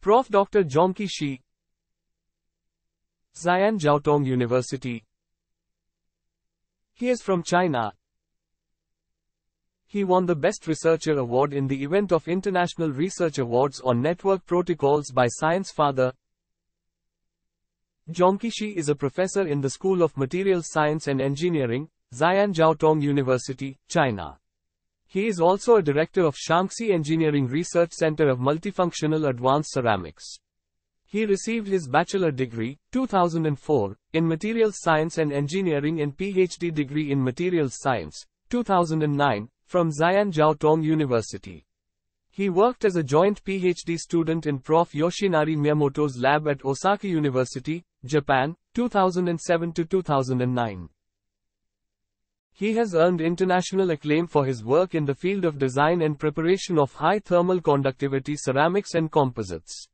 Prof. Dr. Zhongqi Shi, Xi'an Jiaotong University. He is from China. He won the Best Researcher Award in the event of International Research Awards on Network Protocols by Science Father. Zhongqi Shi is a professor in the School of Materials Science and Engineering, Xi'an Jiaotong University, China. He is also a director of Shaanxi Engineering Research Center of Multifunctional Advanced Ceramics. He received his bachelor degree, 2004, in Materials Science and Engineering and PhD degree in Materials Science, 2009, from Xi'an Jiaotong University. He worked as a joint PhD student in Prof. Yoshinari Miyamoto's lab at Osaka University, Japan, 2007 to 2009. He has earned international acclaim for his work in the field of design and preparation of high thermal conductivity ceramics and composites.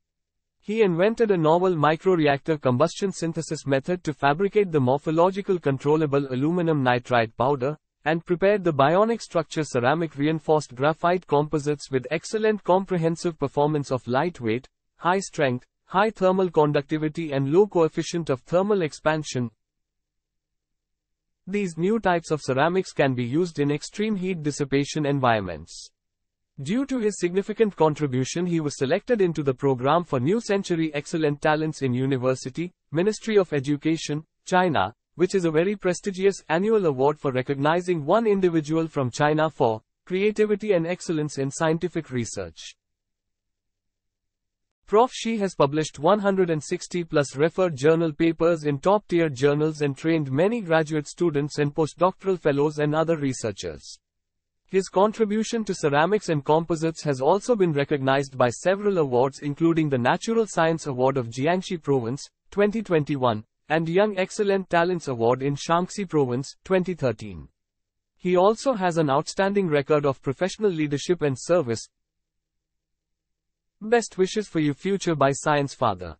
He invented a novel microreactor combustion synthesis method to fabricate the morphological controllable aluminum nitride powder, and prepared the bionic structure ceramic reinforced graphite composites with excellent comprehensive performance of lightweight, high strength, high thermal conductivity and low coefficient of thermal expansion. These new types of ceramics can be used in extreme heat dissipation environments. Due to his significant contribution he was selected into the program for New Century Excellent Talents in University, Ministry of Education, China, which is a very prestigious annual award for recognizing one individual from China for creativity and excellence in scientific research. Prof. Shi has published 160 plus referred journal papers in top tier journals and trained many graduate students and postdoctoral fellows and other researchers. His contribution to ceramics and composites has also been recognized by several awards including the Natural Science Award of Jiangxi Province, 2021, and Young Excellent Talents Award in Shaanxi Province, 2013. He also has an outstanding record of professional leadership and service. Best wishes for your future by Science Father.